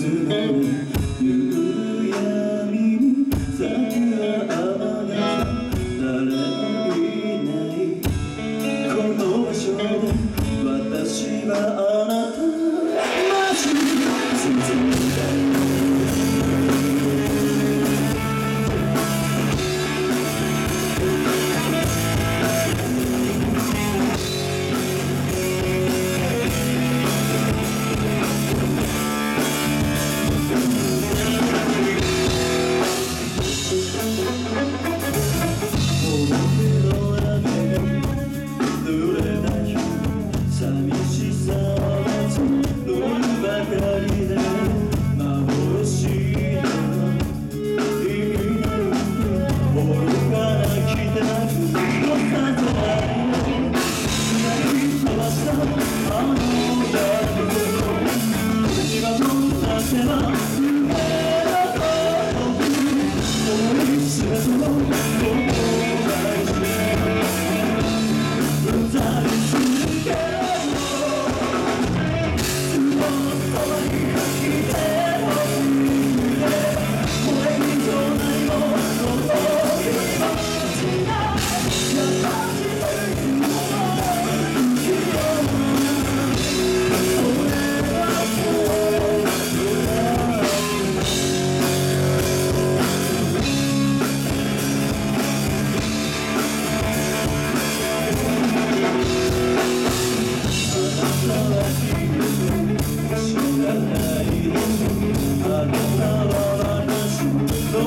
to the moon. Thank you.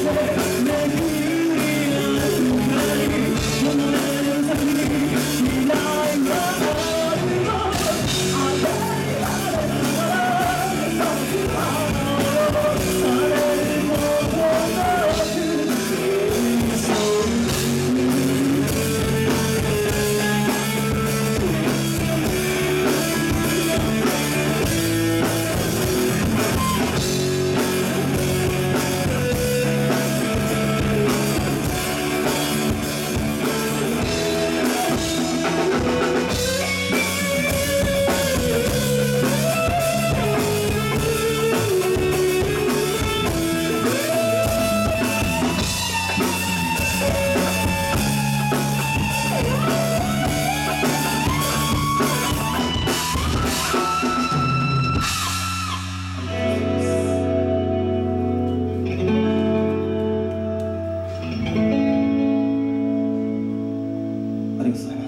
Maybe things.